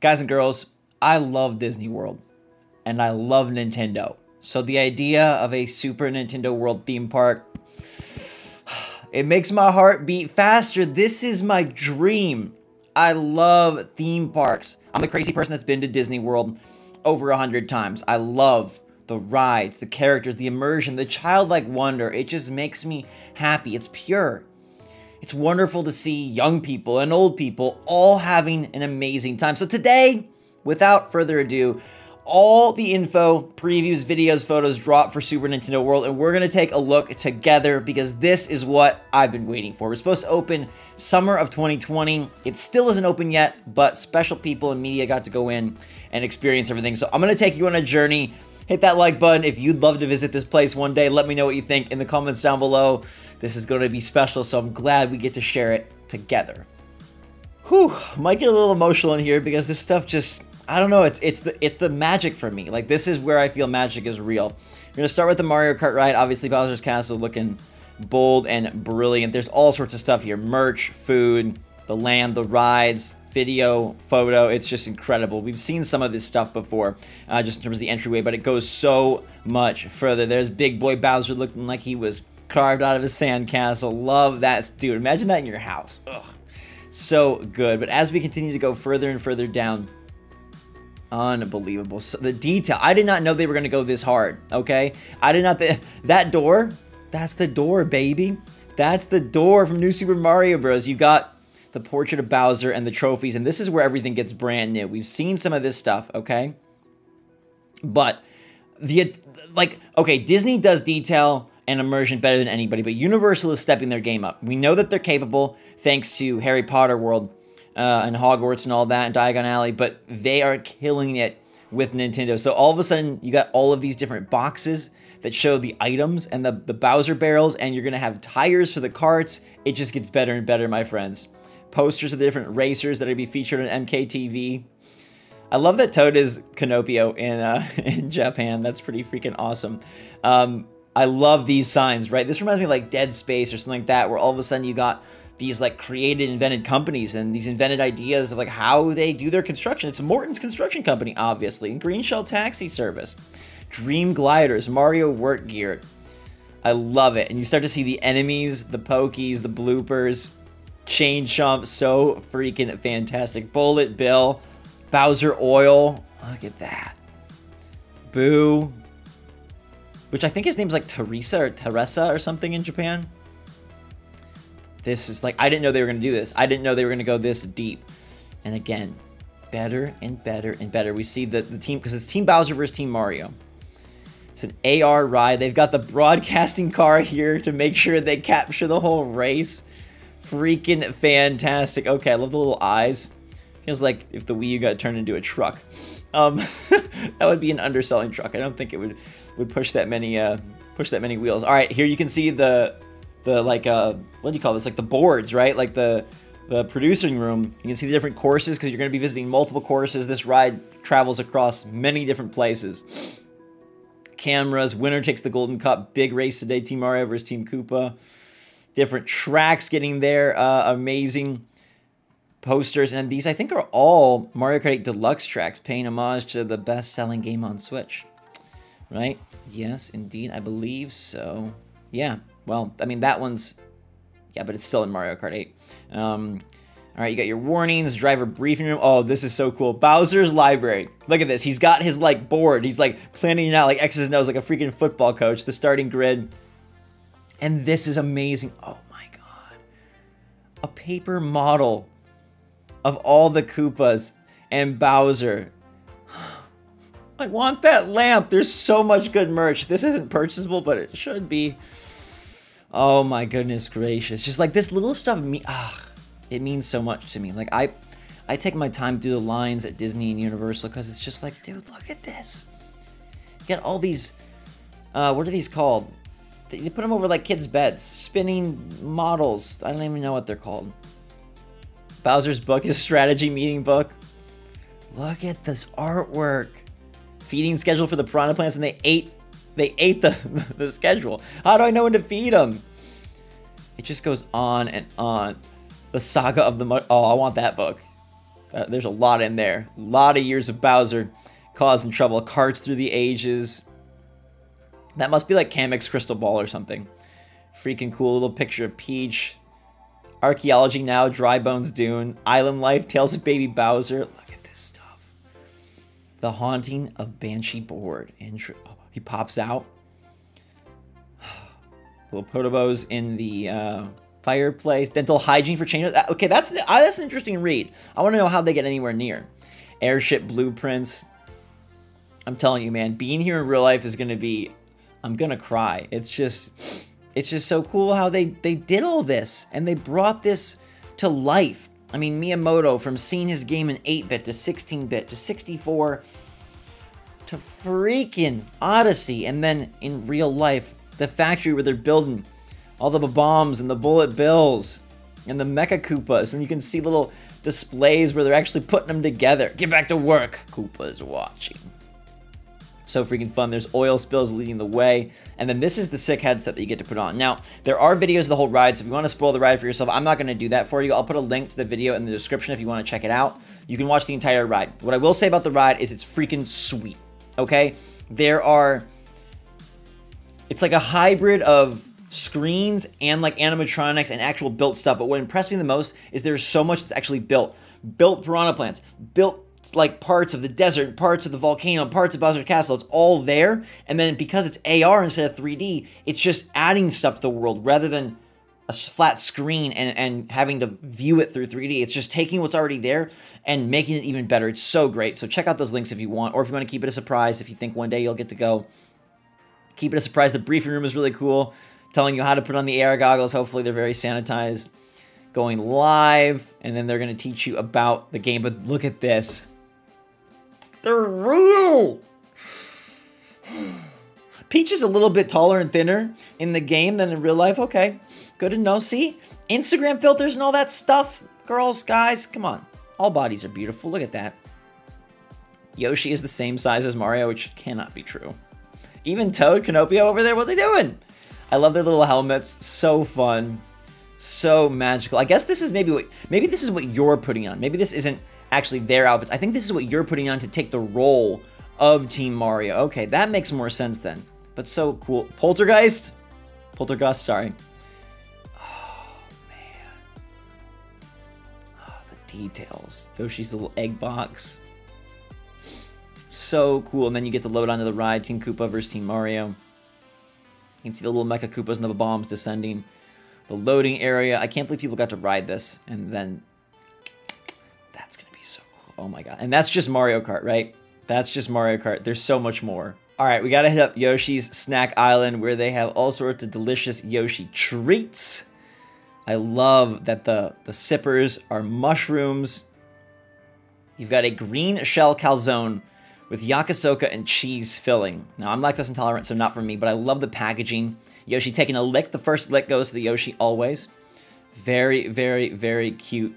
Guys and girls, I love Disney World and I love Nintendo. So the idea of a Super Nintendo World theme park, it makes my heart beat faster. This is my dream. I love theme parks. I'm the crazy person that's been to Disney World over a hundred times. I love the rides, the characters, the immersion, the childlike wonder. It just makes me happy. It's pure. It's wonderful to see young people and old people all having an amazing time. So today, without further ado, all the info, previews, videos, photos drop for Super Nintendo World, and we're gonna take a look together because this is what I've been waiting for. We're supposed to open summer of 2020. It still isn't open yet, but special people and media got to go in and experience everything. So I'm gonna take you on a journey hit that like button if you'd love to visit this place one day. Let me know what you think in the comments down below. This is going to be special, so I'm glad we get to share it together. Whew, might get a little emotional in here because this stuff just I don't know, it's it's the it's the magic for me. Like this is where I feel magic is real. We're gonna start with the Mario Kart ride. Obviously, Bowser's Castle looking bold and brilliant. There's all sorts of stuff here: merch, food, the land, the rides, video, photo. It's just incredible. We've seen some of this stuff before, uh, just in terms of the entryway, but it goes so much further. There's Big Boy Bowser looking like he was carved out of a sandcastle. Love that, dude. Imagine that in your house. Ugh. So good. But as we continue to go further and further down, unbelievable. So the detail. I did not know they were going to go this hard, okay? I did not... Th that door, that's the door, baby. That's the door from New Super Mario Bros. You got the portrait of Bowser, and the trophies. And this is where everything gets brand new. We've seen some of this stuff, okay? But the like, okay, Disney does detail and immersion better than anybody, but Universal is stepping their game up. We know that they're capable thanks to Harry Potter World uh, and Hogwarts and all that, and Diagon Alley, but they are killing it with Nintendo. So all of a sudden, you got all of these different boxes that show the items and the, the Bowser barrels, and you're to have tires for the carts. It just gets better and better, my friends posters of the different racers that to be featured on MKTV. I love that Toad is Kinopio in uh, in Japan. That's pretty freaking awesome. Um, I love these signs, right? This reminds me of like Dead Space or something like that, where all of a sudden you got these like created, invented companies and these invented ideas of like how they do their construction. It's Morton's construction company, obviously, and Green Shell Taxi Service, Dream Gliders, Mario Work Gear. I love it. And you start to see the enemies, the pokies, the bloopers, Chain Chomp, so freaking fantastic. Bullet Bill, Bowser Oil. Look at that. Boo. Which I think his name's like Teresa or Teresa or something in Japan. This is like, I didn't know they were going to do this. I didn't know they were going to go this deep. And again, better and better and better. We see the, the team, because it's Team Bowser versus Team Mario. It's an AR ride. They've got the broadcasting car here to make sure they capture the whole race freaking fantastic. Okay, I love the little eyes. Feels like if the Wii U got turned into a truck. Um, that would be an underselling truck. I don't think it would would push that many uh, push that many wheels. All right, here you can see the the like uh what do you call this? Like the boards, right? Like the the producing room. You can see the different courses because you're going to be visiting multiple courses. This ride travels across many different places. Cameras. Winner takes the Golden Cup. Big race today. Team Mario versus Team Koopa different tracks getting their Uh, amazing posters. And these, I think, are all Mario Kart 8 Deluxe tracks, paying homage to the best-selling game on Switch. Right? Yes, indeed. I believe so. Yeah. Well, I mean, that one's... Yeah, but it's still in Mario Kart 8. Um, all right, you got your warnings, driver briefing room. Oh, this is so cool. Bowser's library. Look at this. He's got his, like, board. He's, like, planning it out like X's and O's, like a freaking football coach. The starting grid. And this is amazing. Oh my god. A paper model of all the Koopas and Bowser. I want that lamp. There's so much good merch. This isn't purchasable, but it should be. Oh my goodness gracious. Just like this little stuff me ah, it means so much to me. Like I I take my time through the lines at Disney and Universal because it's just like, dude, look at this. You get all these uh, what are these called? They put them over like kids' beds. Spinning models. I don't even know what they're called. Bowser's book, his strategy meeting book. Look at this artwork. Feeding schedule for the piranha plants, and they ate they ate the, the schedule. How do I know when to feed them? It just goes on and on. The saga of the... Oh, I want that book. Uh, there's a lot in there. A lot of years of Bowser causing trouble. Carts through the ages. That must be like Kamek's crystal ball or something. Freaking cool little picture of Peach. Archaeology now, Dry Bones Dune, Island Life, Tales of Baby Bowser. Look at this stuff. The Haunting of Banshee Board. Intro. Oh, he pops out. Little Podoboos in the uh, fireplace. Dental hygiene for changes. Uh, okay, that's uh, that's an interesting read. I want to know how they get anywhere near. Airship blueprints. I'm telling you, man, being here in real life is going to be... I'm to cry. It's just it's just so cool how they, they did all this and they brought this to life. I mean, Miyamoto, from seeing his game in 8-bit to 16-bit to 64 to freaking Odyssey, and then in real life, the factory where they're building all the bombs and the bullet bills and the mecha Koopas, and you can see little displays where they're actually putting them together. Get back to work, Koopa's watching. So freaking fun. There's oil spills leading the way. And then this is the sick headset that you get to put on. Now, there are videos of the whole ride, so if you want to spoil the ride for yourself, I'm not going to do that for you. I'll put a link to the video in the description if you want to check it out. You can watch the entire ride. What I will say about the ride is it's freaking sweet, okay? There are... It's like a hybrid of screens and like animatronics and actual built stuff. But what impressed me the most is there's so much that's actually built. Built piranha plants, built like parts of the desert, parts of the volcano, parts of Bowser Castle. It's all there. And then because it's AR instead of 3D, it's just adding stuff to the world rather than a flat screen and, and having to view it through 3D. It's just taking what's already there and making it even better. It's so great. So check out those links if you want, or if you want to keep it a surprise, if you think one day you'll get to go. Keep it a surprise. The briefing room is really cool, telling you how to put on the AR goggles. Hopefully they're very sanitized. Going live, and then they're going to teach you about the game. But look at this. They're real. Peach is a little bit taller and thinner in the game than in real life. Okay, good to know. See, Instagram filters and all that stuff. Girls, guys, come on. All bodies are beautiful. Look at that. Yoshi is the same size as Mario, which cannot be true. Even Toad, Kinopio over there, what are they doing? I love their little helmets. So fun. So magical. I guess this is maybe what maybe this is what you're putting on. Maybe this isn't actually their outfits. I think this is what you're putting on to take the role of Team Mario. Okay, that makes more sense then. But so cool. Poltergeist? Poltergeist, sorry. Oh, man. Oh, the details. Yoshi's little egg box. So cool. And then you get to load onto the ride. Team Koopa versus Team Mario. You can see the little Mecha Koopas and the bombs descending. The loading area. I can't believe people got to ride this. And then Oh my god. And that's just Mario Kart, right? That's just Mario Kart. There's so much more. All right, we gotta hit up Yoshi's Snack Island where they have all sorts of delicious Yoshi treats. I love that the, the sippers are mushrooms. You've got a green shell calzone with yakisoba and cheese filling. Now, I'm lactose intolerant, so not for me, but I love the packaging. Yoshi taking a lick. The first lick goes to the Yoshi always. Very, very, very cute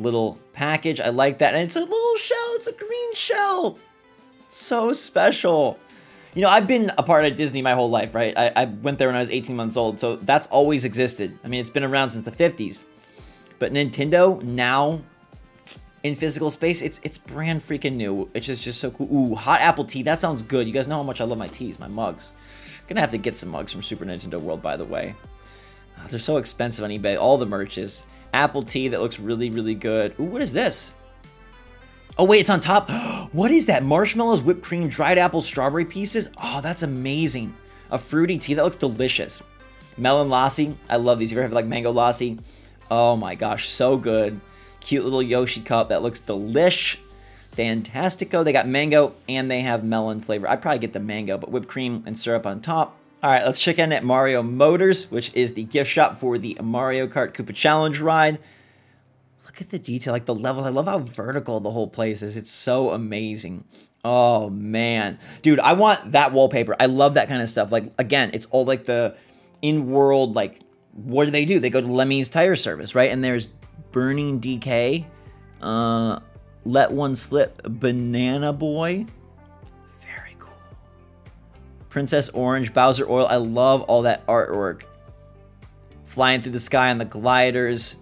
little package. I like that. And it's a little shell. It's a green shell. so special. You know, I've been a part of Disney my whole life, right? I, I, went there when I was 18 months old, so that's always existed. I mean, it's been around since the 50s. But Nintendo, now, in physical space, it's it's brand freaking new. It's just, just so cool. Ooh, hot apple tea. That sounds good. You guys know how much I love my teas, my mugs. Gonna have to get some mugs from Super Nintendo World, by the way. Oh, they're so expensive on eBay. All the merches apple tea that looks really, really good. Ooh, what is this? Oh, wait, it's on top. what is that? Marshmallows, whipped cream, dried apple, strawberry pieces? Oh, that's amazing. A fruity tea. That looks delicious. Melon lassi. I love these. You ever have like mango lassi. Oh my gosh, so good. Cute little Yoshi cup. That looks delish. Fantastico. They got mango and they have melon flavor. I'd probably get the mango, but whipped cream and syrup on top. All right, let's check in at Mario Motors, which is the gift shop for the Mario Kart Koopa Challenge ride. Look at the detail, like the levels. I love how vertical the whole place is. It's so amazing. Oh, man. Dude, I want that wallpaper. I love that kind of stuff. Like, again, it's all like the in-world, like, what do they do? They go to Lemmy's Tire Service, right? And there's Burning DK, uh, Let One Slip, Banana Boy, Princess Orange, Bowser Oil. I love all that artwork. Flying through the sky on the gliders.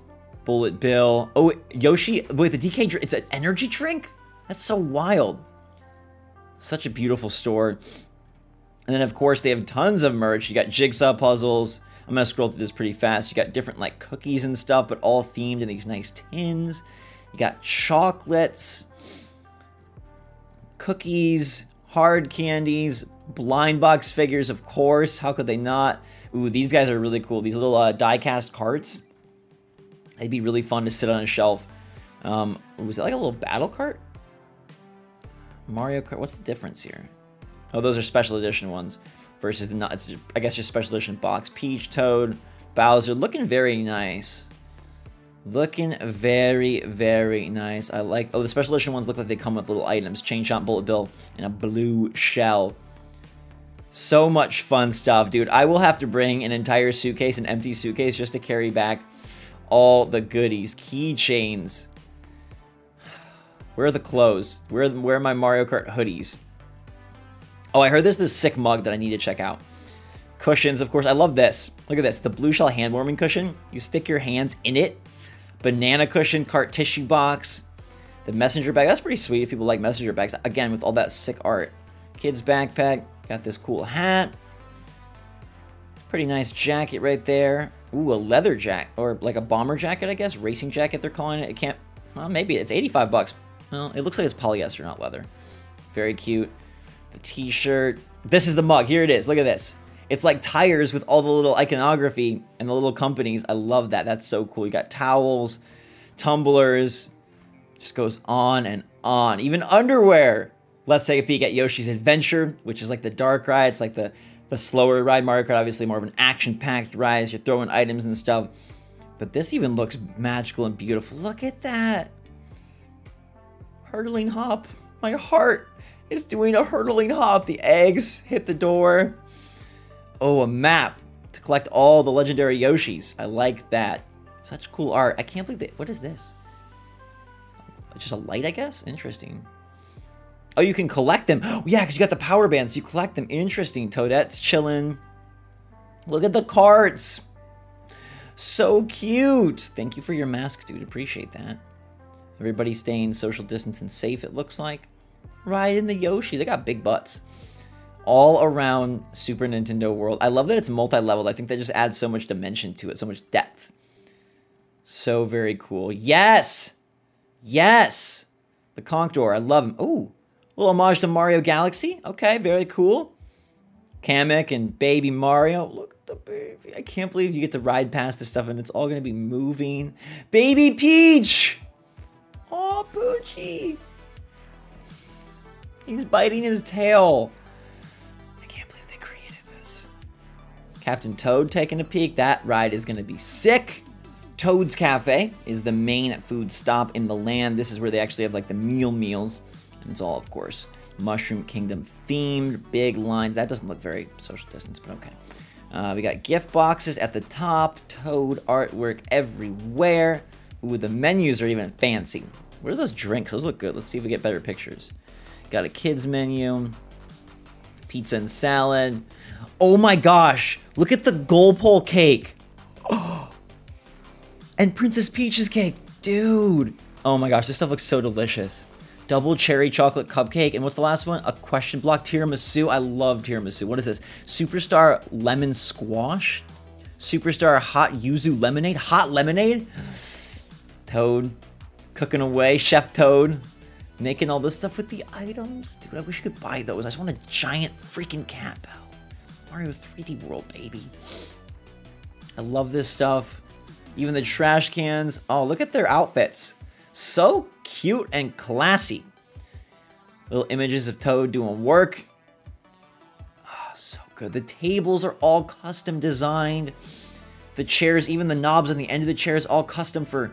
Bullet Bill. Oh, Yoshi with the DK, drink. it's an energy drink? That's so wild. Such a beautiful store. And then, of course, they have tons of merch. You got jigsaw puzzles. I'm going to scroll through this pretty fast. You got different, like, cookies and stuff, but all themed in these nice tins. You got chocolates, cookies, hard candies, blind box figures, of course. How could they not? Ooh, these guys are really cool. These little uh, die-cast carts. They'd be really fun to sit on a shelf. Um, was it like a little battle cart? Mario Kart. What's the difference here? Oh, those are special edition ones versus the not. It's just, I guess just special edition box. Peach, Toad, Bowser, looking very nice. Looking very, very nice. I like. Oh, the special edition ones look like they come with little items. Chain Shot, Bullet Bill, and a blue shell. So much fun stuff, dude. I will have to bring an entire suitcase, an empty suitcase, just to carry back all the goodies. Keychains. Where are the clothes? Where, where are my Mario Kart hoodies? Oh, I heard there's this sick mug that I need to check out. Cushions, of course. I love this. Look at this. The blue shell hand warming cushion. You stick your hands in it. Banana cushion, cart tissue box. The messenger bag. That's pretty sweet if people like messenger bags. Again, with all that sick art. Kids backpack. Got this cool hat. Pretty nice jacket right there. Ooh, a leather jacket. Or like a bomber jacket, I guess. Racing jacket, they're calling it. It can't... Well, maybe it's 85 bucks. Well, it looks like it's polyester, not leather. Very cute. The t-shirt. This is the mug. Here it is. Look at this. It's like tires with all the little iconography and the little companies. I love that. That's so cool. You got towels, tumblers. Just goes on and on. Even underwear. Let's take a peek at Yoshi's Adventure, which is like the dark ride. It's like the, the slower ride. Mario Kart, obviously more of an action-packed ride. You're throwing items and stuff. But this even looks magical and beautiful. Look at that. Hurtling hop. My heart is doing a hurtling hop. The eggs hit the door. Oh, a map to collect all the legendary Yoshis. I like that. Such cool art. I can't believe that. What is this? Just a light, I guess? Interesting. Oh, you can collect them. Oh, yeah, because you got the power bands. You collect them. Interesting. Toadette's chilling. Look at the carts. So cute. Thank you for your mask, dude. Appreciate that. Everybody staying social distance and safe, it looks like. Right in the Yoshi. They got big butts. All around Super Nintendo World. I love that it's multi-leveled. I think that just adds so much dimension to it, so much depth. So very cool. Yes! Yes! The Conkdor. I love him. Ooh. Little homage to Mario Galaxy. Okay, very cool. Kamek and Baby Mario. Look at the baby. I can't believe you get to ride past this stuff and it's all going to be moving. Baby Peach! Oh, Poochy. He's biting his tail. Captain Toad taking a peek. That ride is going to be sick. Toad's Cafe is the main food stop in the land. This is where they actually have like the meal meals. And it's all, of course, Mushroom Kingdom themed. Big lines. That doesn't look very social distance, but okay. Uh, we got gift boxes at the top. Toad artwork everywhere. Ooh, the menus are even fancy. What are those drinks? Those look good. Let's see if we get better pictures. Got a kids menu. Pizza and salad. Oh my gosh. Look at the gold pole cake. And Princess Peach's cake. Dude. Oh my gosh, this stuff looks so delicious. Double cherry chocolate cupcake. And what's the last one? A question block tiramisu. I love tiramisu. What is this? Superstar lemon squash? Superstar hot yuzu lemonade? Hot lemonade? Toad cooking away, Chef Toad making all this stuff with the items. Dude, I wish you could buy those. I just want a giant freaking cat bell. Mario 3D World, baby. I love this stuff. Even the trash cans. Oh, look at their outfits. So cute and classy. Little images of Toad doing work. Oh, so good. The tables are all custom designed. The chairs, even the knobs on the end of the chairs, all custom for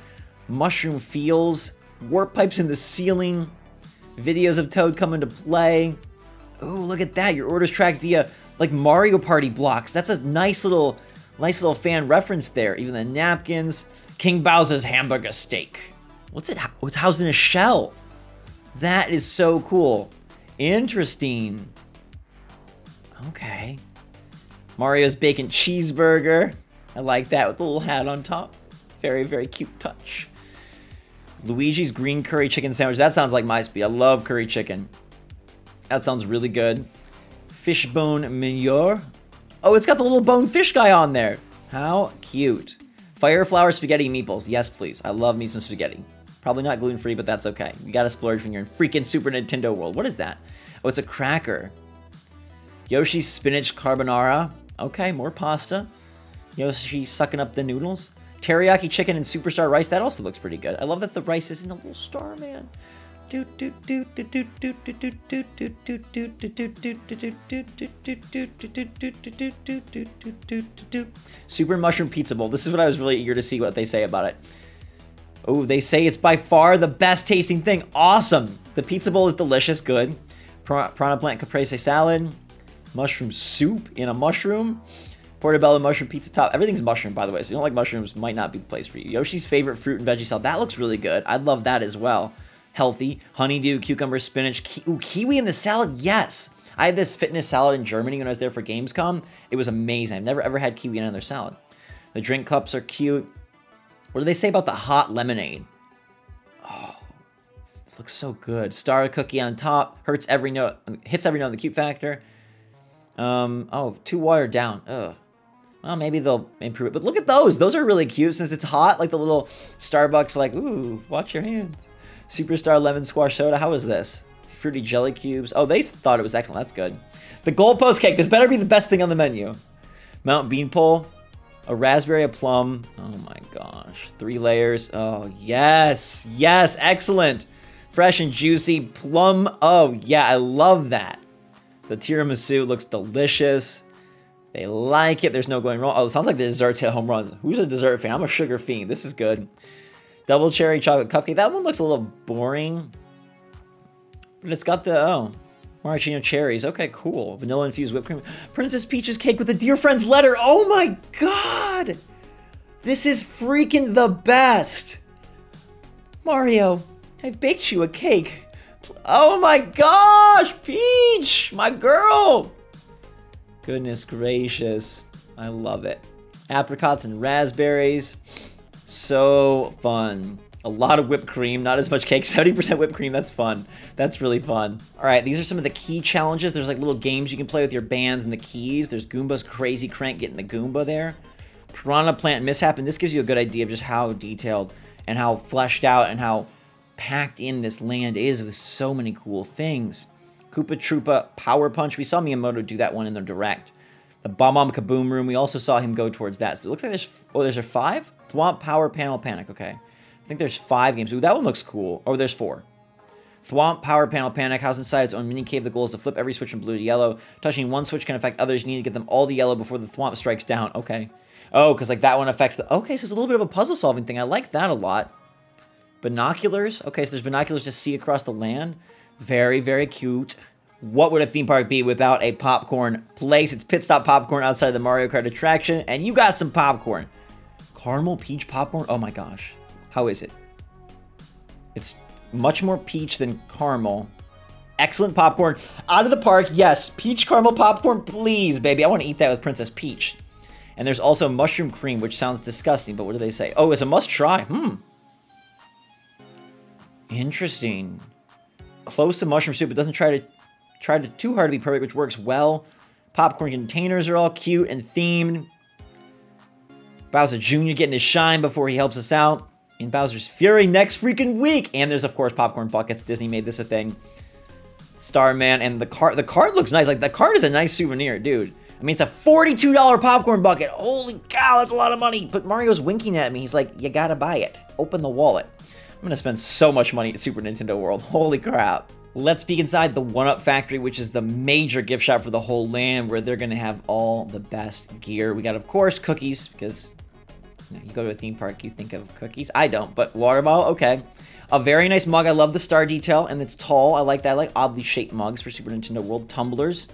mushroom feels, warp pipes in the ceiling, videos of Toad come into play. Oh, look at that. Your order's tracked via like Mario Party blocks. That's a nice little nice little fan reference there. Even the napkins. King Bowser's hamburger steak. What's it? It's housed in a shell. That is so cool. Interesting. Okay. Mario's bacon cheeseburger. I like that with the little hat on top. Very, very cute touch. Luigi's green curry chicken sandwich. That sounds like my speed. I love curry chicken. That sounds really good. Fishbone meilleur. Oh, it's got the little bone fish guy on there. How cute. Fire flower spaghetti meatballs. Yes, please. I love me some spaghetti. Probably not gluten-free, but that's okay. You gotta splurge when you're in freaking Super Nintendo world. What is that? Oh, it's a cracker. Yoshi's spinach carbonara. Okay, more pasta. Yoshi sucking up the noodles. Teriyaki chicken and superstar rice. That also looks pretty good. I love that the rice is in a little star, man. Super Mushroom Pizza Bowl. This is what I was really eager to see what they say about it. Oh, they say it's by far the best tasting thing. Awesome. The pizza bowl is delicious. Good. Piranha Plant Caprese Salad. Mushroom soup in a mushroom. Portobello mushroom pizza top. Everything's mushroom, by the way. So if you don't like mushrooms, might not be the place for you. Yoshi's favorite fruit and veggie salad. That looks really good. I'd love that as well. Healthy. Honeydew, cucumber, spinach. Ki Ooh, kiwi in the salad? Yes. I had this fitness salad in Germany when I was there for Gamescom. It was amazing. I've never ever had kiwi in another salad. The drink cups are cute. What do they say about the hot lemonade? Oh, looks so good. Star cookie on top. Hurts every note. Hits every note the cute factor. Um, oh, too watered down. Ugh. Well, maybe they'll improve it. But look at those. Those are really cute since it's hot. Like the little Starbucks, like, ooh, watch your hands. Superstar Lemon Squash Soda. How is this? Fruity Jelly Cubes. Oh, they thought it was excellent. That's good. The Goalpost Cake. This better be the best thing on the menu. Mount Beanpole. A raspberry, a plum. Oh my gosh. Three layers. Oh, yes. Yes. Excellent. Fresh and juicy. Plum. Oh, yeah. I love that. The tiramisu looks delicious. They like it. There's no going wrong. Oh, it sounds like the desserts hit home runs. Who's a dessert fan? I'm a sugar fiend. This is good. Double cherry chocolate cupcake. That one looks a little boring. But it's got the, oh, maraschino cherries. Okay, cool. Vanilla infused whipped cream. Princess Peach's cake with a dear friend's letter. Oh my god! This is freaking the best! Mario, I've baked you a cake. Oh my gosh, Peach, my girl. Goodness gracious. I love it. Apricots and raspberries. So fun. A lot of whipped cream, not as much cake. 70% whipped cream, that's fun. That's really fun. All right, these are some of the key challenges. There's like little games you can play with your bands and the keys. There's Goomba's Crazy Crank getting the Goomba there. Piranha Plant Mishap, and this gives you a good idea of just how detailed and how fleshed out and how packed in this land is with so many cool things. Koopa Troopa Power Punch. We saw Miyamoto do that one in the direct. The Bomb Kaboom Room. We also saw him go towards that. So it looks like there's oh there's a five. Thwomp Power Panel Panic. Okay, I think there's five games. Ooh, that one looks cool. Oh, there's four. Thwomp Power Panel Panic. House inside its own mini cave. The goal is to flip every switch from blue to yellow. Touching one switch can affect others. You need to get them all to yellow before the Thwomp strikes down. Okay. Oh, because like that one affects the. Okay, so it's a little bit of a puzzle solving thing. I like that a lot. Binoculars. Okay, so there's binoculars to see across the land. Very, very cute. What would a theme park be without a popcorn place? It's Pit Stop Popcorn outside the Mario Kart attraction, and you got some popcorn. Caramel peach popcorn? Oh my gosh. How is it? It's much more peach than caramel. Excellent popcorn. Out of the park, yes. Peach caramel popcorn, please, baby. I want to eat that with Princess Peach. And there's also mushroom cream, which sounds disgusting, but what do they say? Oh, it's a must try. Hmm. Interesting. Close to mushroom soup. It doesn't try to to too hard to be perfect, which works well. Popcorn containers are all cute and themed. Bowser Jr. getting his shine before he helps us out in Bowser's Fury next freaking week. And there's, of course, popcorn buckets. Disney made this a thing. Starman and the cart. The cart looks nice. Like, the cart is a nice souvenir, dude. I mean, it's a $42 popcorn bucket. Holy cow, that's a lot of money. But Mario's winking at me. He's like, you gotta buy it. Open the wallet. I'm gonna spend so much money at Super Nintendo World. Holy crap. Let's peek inside the One-Up Factory, which is the major gift shop for the whole land, where they're gonna have all the best gear. We got, of course, cookies, because you go to a theme park, you think of cookies. I don't, but water bottle, okay. A very nice mug. I love the star detail, and it's tall. I like that. I like oddly shaped mugs for Super Nintendo World. Tumblers.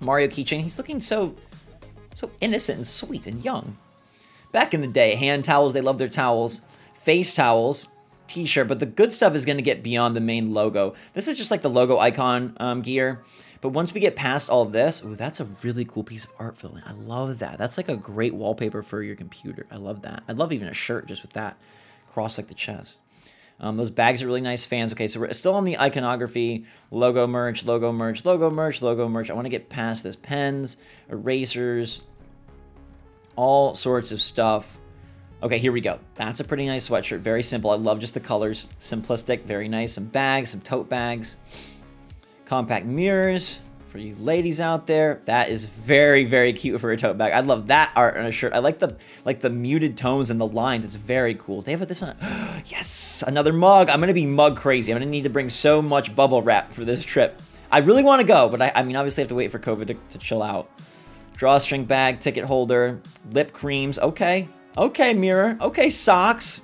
Mario keychain. He's looking so, so innocent and sweet and young. Back in the day, hand towels. They love their towels face towels. T-shirt, but the good stuff is going to get beyond the main logo. This is just like the logo icon um, gear. But once we get past all this, ooh, that's a really cool piece of art filling. I love that. That's like a great wallpaper for your computer. I love that. I love even a shirt just with that cross like the chest. Um, those bags are really nice fans. Okay, so we're still on the iconography, logo merch, logo merch, logo merch, logo merch. I want to get past this. Pens, erasers, all sorts of stuff. Okay, here we go. That's a pretty nice sweatshirt. Very simple. I love just the colors. Simplistic, very nice. Some bags, some tote bags. Compact mirrors for you ladies out there. That is very, very cute for a tote bag. I love that art on a shirt. I like the like the muted tones and the lines. It's very cool. They have this on. yes, another mug. I'm gonna be mug crazy. I'm gonna need to bring so much bubble wrap for this trip. I really want to go, but I, I mean, obviously, I have to wait for COVID to, to chill out. Drawstring bag, ticket holder, lip creams. Okay, Okay, mirror. Okay, socks.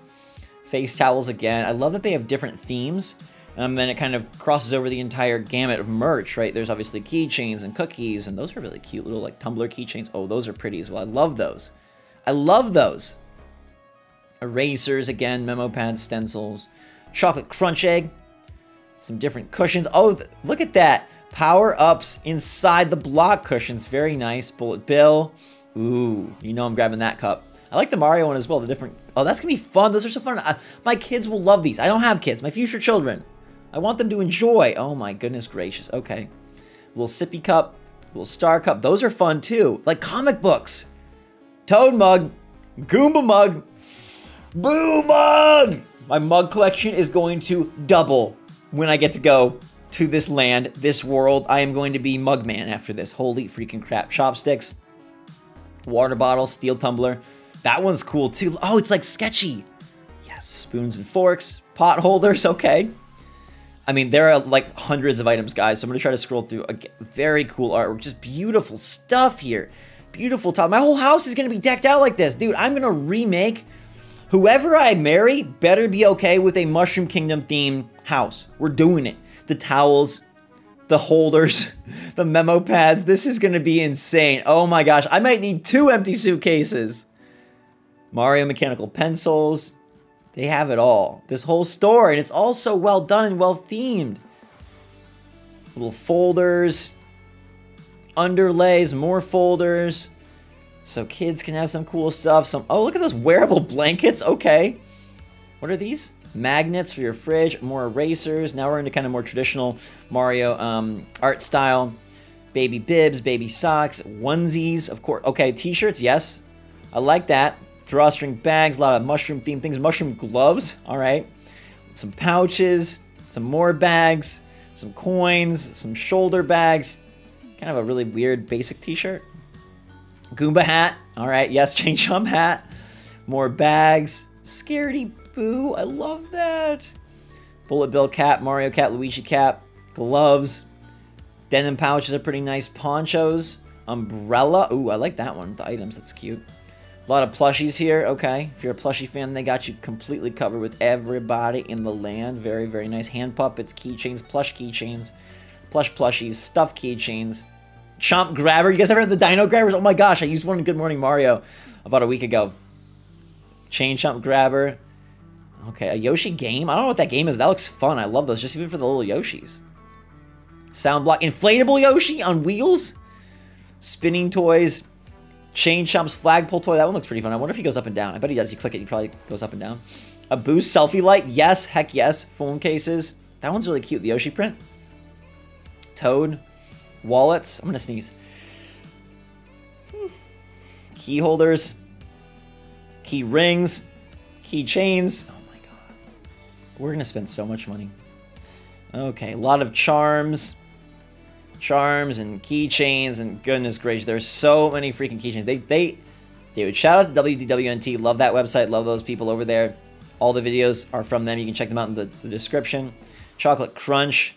Face towels again. I love that they have different themes. And um, then it kind of crosses over the entire gamut of merch, right? There's obviously keychains and cookies, and those are really cute little like tumbler keychains. Oh, those are pretty as well. I love those. I love those. Erasers again, memo pads, stencils, chocolate crunch egg, some different cushions. Oh, look at that. Power ups inside the block cushions. Very nice. Bullet bill. Ooh, you know I'm grabbing that cup. I like the Mario one as well, the different... Oh, that's going to be fun. Those are so fun. I, my kids will love these. I don't have kids. My future children. I want them to enjoy. Oh my goodness gracious. Okay. Little sippy cup. Little star cup. Those are fun too. Like comic books. Toad mug. Goomba mug. Boo mug! My mug collection is going to double when I get to go to this land, this world. I am going to be Mugman after this. Holy freaking crap. Chopsticks, water bottle, steel tumbler, that one's cool too. Oh, it's like sketchy. Yes, spoons and forks, pot holders, okay. I mean, there are like hundreds of items, guys, so I'm to try to scroll through. A very cool artwork, just beautiful stuff here. Beautiful top. My whole house is to be decked out like this. Dude, I'm to remake... Whoever I marry better be okay with a Mushroom Kingdom theme house. We're doing it. The towels, the holders, the memo pads. This is going to be insane. Oh my gosh, I might need two empty suitcases. Mario mechanical pencils. They have it all. This whole store, and it's all so well done and well themed. Little folders, underlays, more folders. So kids can have some cool stuff. Some Oh, look at those wearable blankets. Okay. What are these? Magnets for your fridge, more erasers. Now we're into kind of more traditional Mario um, art style. Baby bibs, baby socks, onesies, of course. Okay, t-shirts, yes. I like that. Drawstring bags, a lot of mushroom themed things. Mushroom gloves, all right. Some pouches, some more bags, some coins, some shoulder bags. Kind of a really weird basic t-shirt. Goomba hat, all right. Yes, chain chomp hat. More bags. Scaredy Boo, I love that. Bullet Bill cap, Mario cap, Luigi cap, gloves. Denim pouches are pretty nice. Ponchos, umbrella. Ooh, I like that one. The items, that's cute. A lot of plushies here. Okay, if you're a plushie fan, they got you completely covered with everybody in the land. Very, very nice. Hand puppets, keychains, plush keychains, plush plushies, stuffed keychains. Chomp Grabber. You guys ever heard the Dino Grabbers? Oh my gosh, I used one in Good Morning Mario about a week ago. Chain Chomp Grabber. Okay, a Yoshi game? I don't know what that game is. That looks fun. I love those, just even for the little Yoshis. Sound block. Inflatable Yoshi on wheels? Spinning toys. Chain Chomp's flagpole toy. That one looks pretty fun. I wonder if he goes up and down. I bet he does. You click it, he probably goes up and down. A boost selfie light. Yes. Heck yes. Phone cases. That one's really cute. The Yoshi print. Toad. Wallets. I'm going to sneeze. Hmm. Key holders. Key rings. Key chains. Oh my god. We're going to spend so much money. Okay. A lot of charms charms and keychains and goodness gracious, there's so many freaking keychains. They they dude, shout out to WDWNT. Love that website. Love those people over there. All the videos are from them. You can check them out in the, the description. Chocolate Crunch,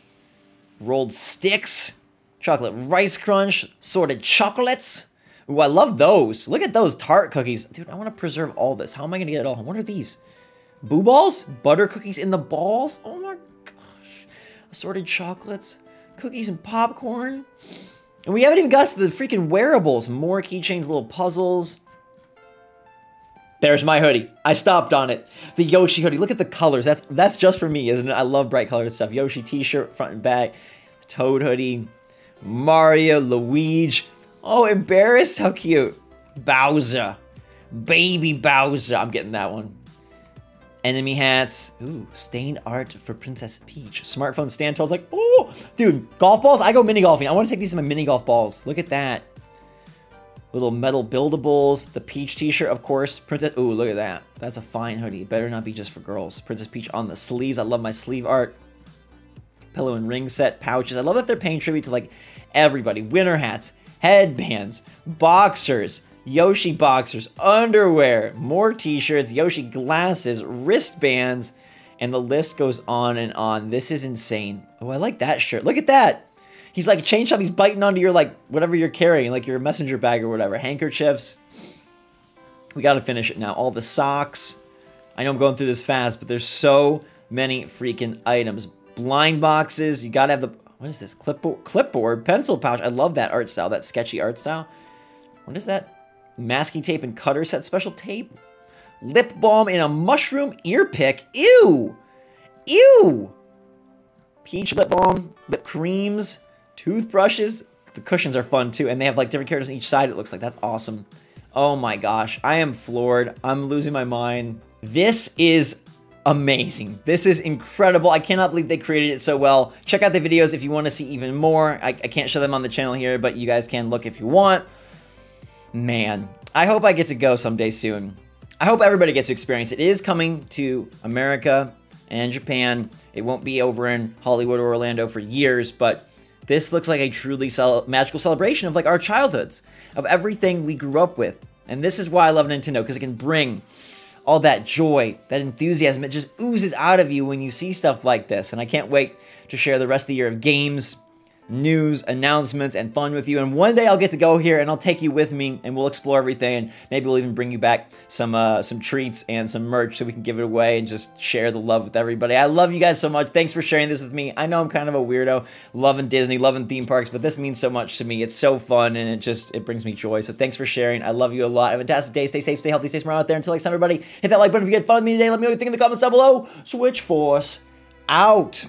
rolled sticks, chocolate rice crunch, sorted chocolates. Ooh, I love those. Look at those tart cookies. Dude, I want to preserve all this. How am I going to get it all? What are these? Boo balls? Butter cookies in the balls? Oh my gosh. Assorted chocolates cookies and popcorn. And we haven't even got to the freaking wearables. More keychains, little puzzles. There's my hoodie. I stopped on it. The Yoshi hoodie. Look at the colors. That's that's just for me, isn't it? I love bright colored stuff. Yoshi t-shirt, front and back. Toad hoodie. Mario, Luigi. Oh, embarrassed? How cute. Bowser. Baby Bowser. I'm getting that one. Enemy hats. Ooh, stained art for Princess Peach. Smartphone stand tall. like, oh, dude, golf balls? I go mini golfing. I want to take these in my mini golf balls. Look at that. Little metal buildables. The Peach t-shirt, of course. Princess, ooh, look at that. That's a fine hoodie. better not be just for girls. Princess Peach on the sleeves. I love my sleeve art. Pillow and ring set pouches. I love that they're paying tribute to like everybody. Winter hats, headbands, boxers, Yoshi boxers, underwear, more t-shirts, Yoshi glasses, wristbands, and the list goes on and on. This is insane. Oh, I like that shirt. Look at that. He's like chain shop. He's biting onto your like whatever you're carrying, like your messenger bag or whatever. Handkerchiefs. We got to finish it now. All the socks. I know I'm going through this fast, but there's so many freaking items. Blind boxes. You got to have the what is this clipboard? Clipboard pencil pouch. I love that art style. That sketchy art style. What is that? Masking tape and cutter set special tape. Lip balm in a mushroom ear pick. Ew. Ew. Peach lip balm. Lip creams toothbrushes. The cushions are fun too, and they have like different characters on each side. It looks like that's awesome. Oh my gosh, I am floored. I'm losing my mind. This is amazing. This is incredible. I cannot believe they created it so well. Check out the videos if you want to see even more. I, I can't show them on the channel here, but you guys can look if you want. Man, I hope I get to go someday soon. I hope everybody gets to experience it. It is coming to America and Japan. It won't be over in Hollywood or Orlando for years, but this looks like a truly magical celebration of like our childhoods, of everything we grew up with. And this is why I love Nintendo, because it can bring all that joy, that enthusiasm. It just oozes out of you when you see stuff like this. And I can't wait to share the rest of the year of games, news, announcements, and fun with you. And one day I'll get to go here and I'll take you with me and we'll explore everything and maybe we'll even bring you back some uh, some treats and some merch so we can give it away and just share the love with everybody. I love you guys so much. Thanks for sharing this with me. I know I'm kind of a weirdo, loving Disney, loving theme parks, but this means so much to me. It's so fun and it just it brings me joy. So thanks for sharing. I love you a lot. Have a fantastic day. Stay safe, stay healthy, stay smart out there. Until next time, everybody, hit that like button if you get fun with me today. Let me know what you think in the comments down below. Switch Force out.